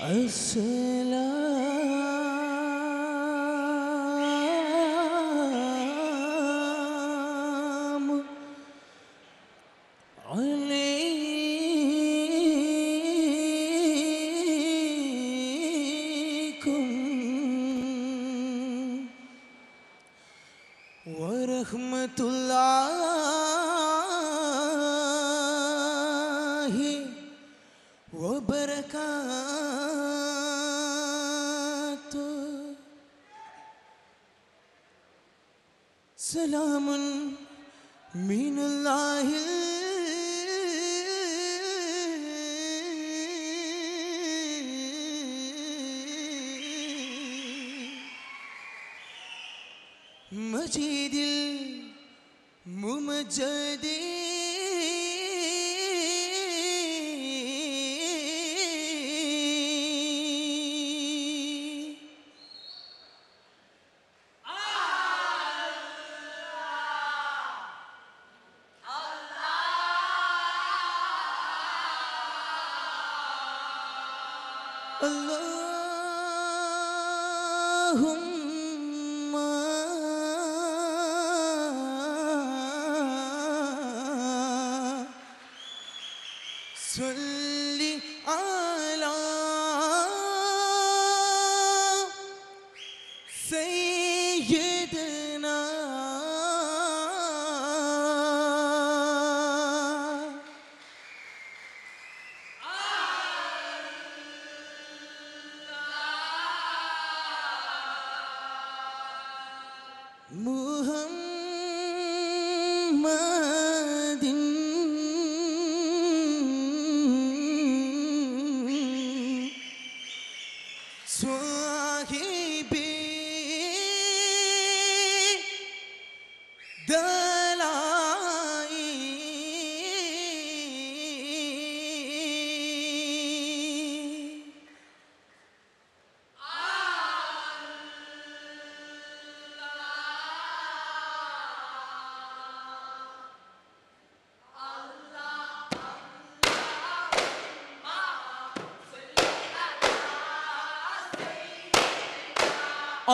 I'll say. Salamun minallahi Majidil Mumajadil اللهم صل على سيدنا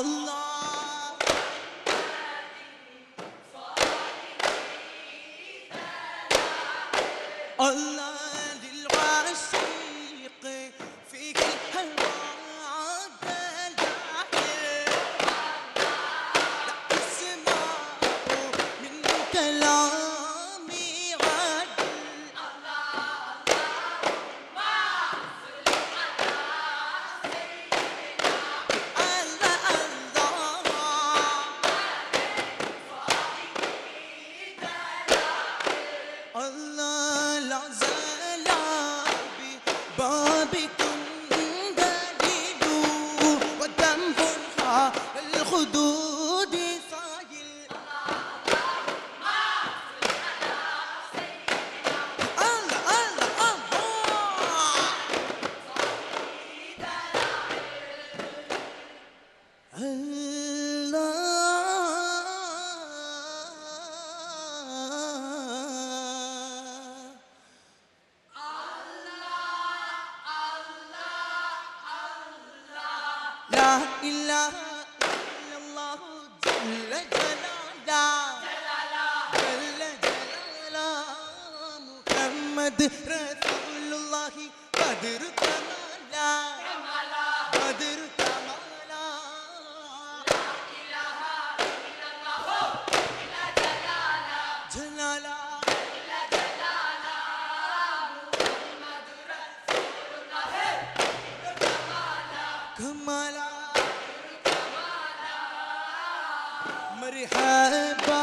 Allah. Allah. الخدود. بدر كمالا. بدر كمالا. لا إله إلا الله إلا جلالا. جلالا إلا جلالا محمد رسول الله بدر كمالا. كمالا مرحبا